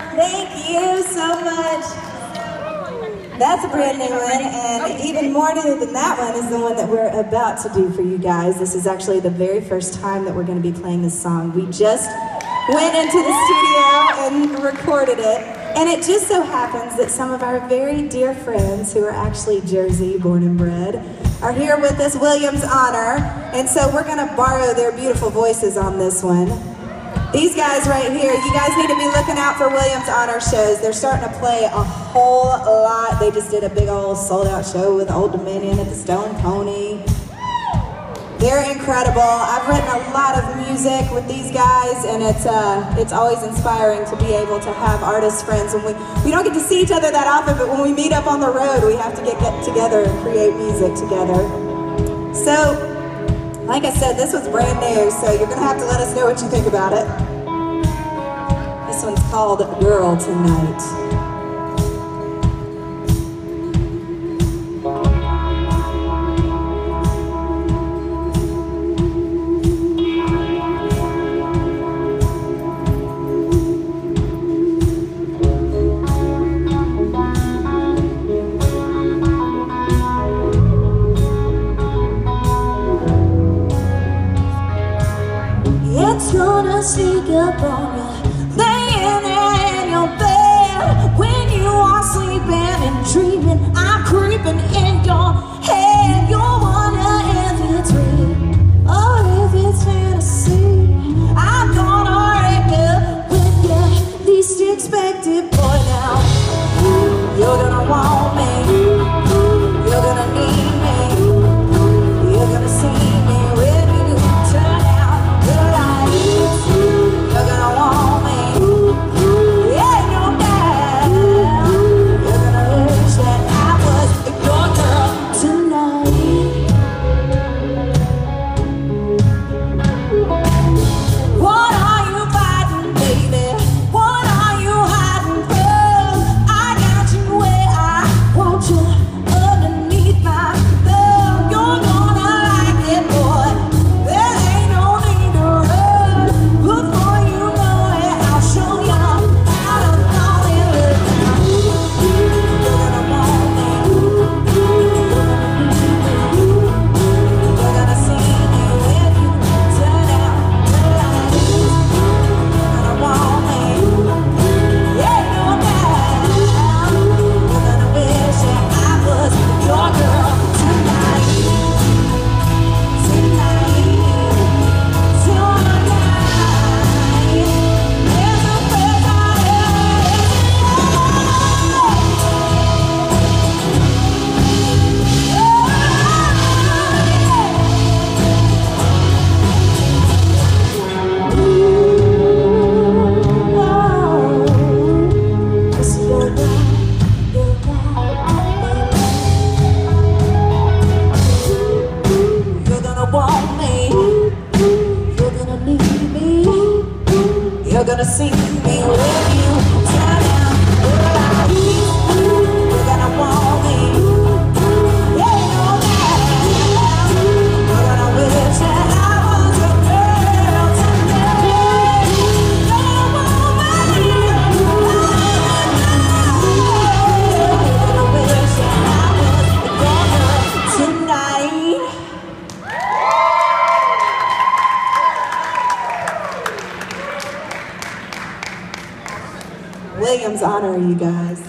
Thank you so much. That's a brand new one, and even more new than that one is the one that we're about to do for you guys. This is actually the very first time that we're going to be playing this song. We just went into the studio and recorded it. And it just so happens that some of our very dear friends who are actually Jersey born and bred are here with us, Williams Honor. And so we're going to borrow their beautiful voices on this one. These guys right here, you guys need to be looking out for Williams Honor shows. They're starting to play a whole lot. They just did a big old sold out show with Old Dominion at the Stone Pony. They're incredible. I've written a lot of music with these guys, and it's uh, it's always inspiring to be able to have artist friends. And we we don't get to see each other that often, but when we meet up on the road, we have to get, get together and create music together. So like I said, this was brand new, so you're gonna have to let us know what you think about it. This one's called Girl Tonight. Gonna sneak up on you Laying in your bed When you are sleeping and dreaming I'm creeping in your head You wonder if it's real Or if it's fantasy I'm gonna break up with you Least expected boy now You're gonna want gonna see me. when you Williams honor you guys.